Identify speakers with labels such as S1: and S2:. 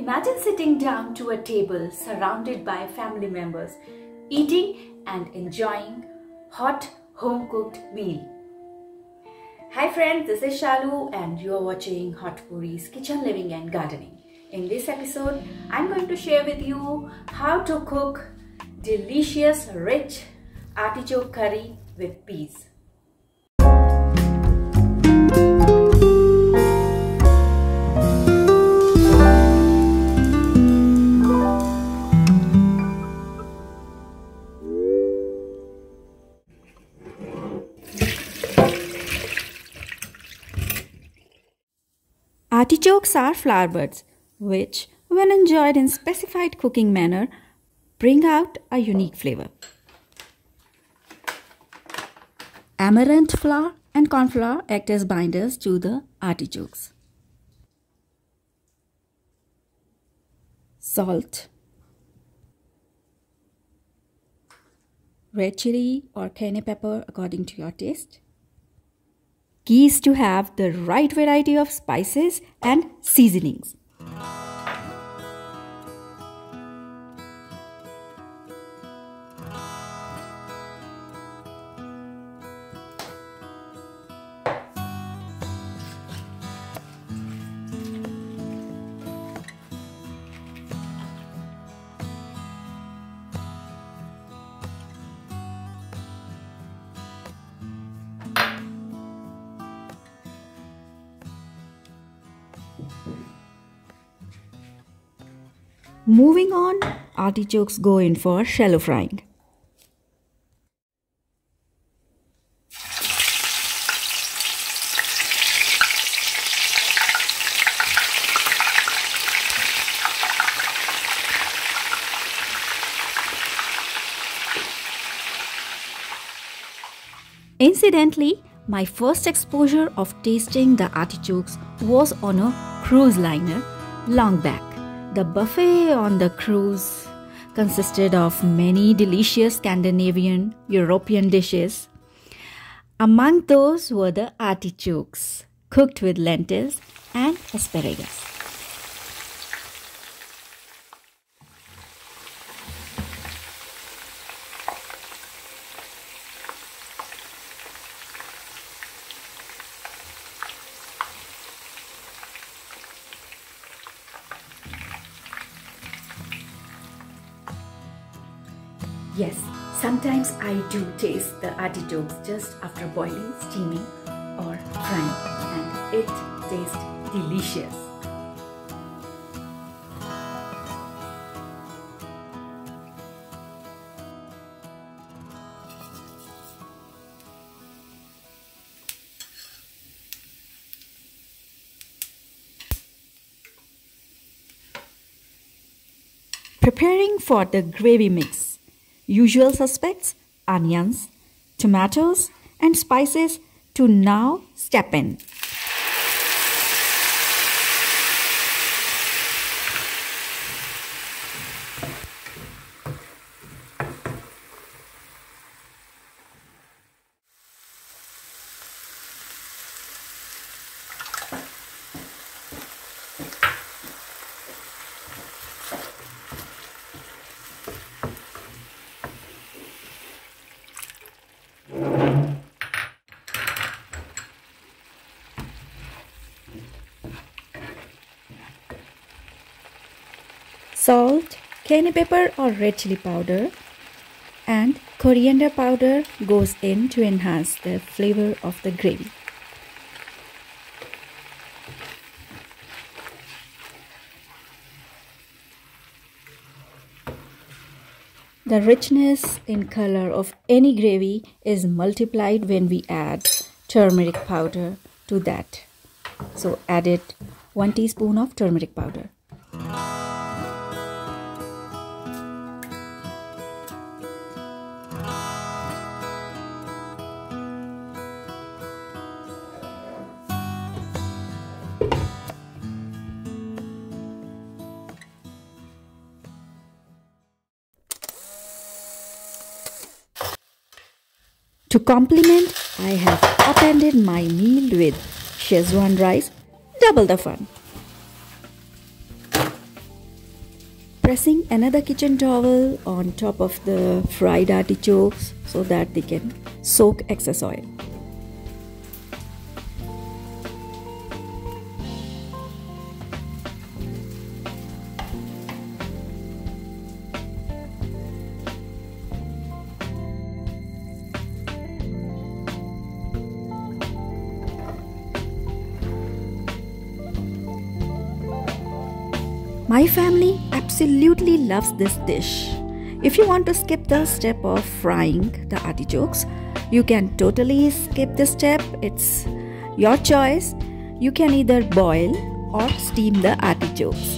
S1: Imagine sitting down to a table surrounded by family members, eating and enjoying hot home cooked meal. Hi friends, this is Shalu and you are watching Hot Pooriz Kitchen Living and Gardening. In this episode, I'm going to share with you how to cook delicious rich artichoke curry with peas. Artichokes are flower buds, which, when enjoyed in specified cooking manner, bring out a unique flavor. Amaranth flour and corn flour act as binders to the artichokes. Salt, red chili or cayenne pepper according to your taste. Key is to have the right variety of spices and seasonings. Moving on, artichokes go in for shallow frying. Incidentally, my first exposure of tasting the artichokes was on a cruise liner long back. The buffet on the cruise consisted of many delicious Scandinavian European dishes. Among those were the artichokes, cooked with lentils and asparagus. Yes, sometimes I do taste the artichokes just after boiling, steaming or frying and it tastes delicious. Preparing for the gravy mix. Usual suspects onions, tomatoes, and spices to now step in. Salt, cayenne pepper or red chili powder and coriander powder goes in to enhance the flavor of the gravy. The richness in color of any gravy is multiplied when we add turmeric powder to that. So add it 1 teaspoon of turmeric powder. To complement, I have appended my meal with Schezwan rice, double the fun. pressing another kitchen towel on top of the fried artichokes so that they can soak excess oil. My family absolutely loves this dish. If you want to skip the step of frying the artichokes, you can totally skip this step. It's your choice. You can either boil or steam the artichokes.